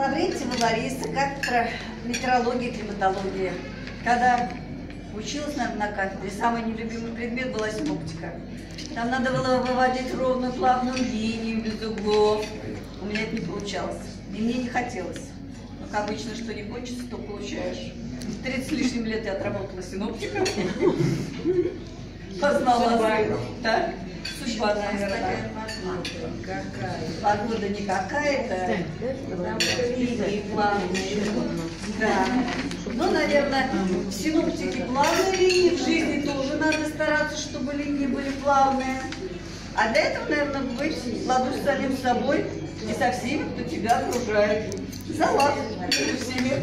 Лаврентьева Лариса, кафедра метеорологии и климатологии. Когда училась на, на кафедре, самый нелюбимый предмет была синоптика. Там надо было выводить ровную плавную линию без углов. У меня это не получалось. И мне не хотелось. Но как обычно, что не хочется, то получаешь. 30 с лишним лет я отработала синоптиком. Познала. Да? Судьба, наверное. Погода не какая-то, линии плавные. Да. Ну, наверное, в синоптике плавные линии, в жизни тоже надо стараться, чтобы линии были плавные. А для этого, наверное, быть в ладу с самим собой и со всеми, кто тебя окружает. За. Спасибо.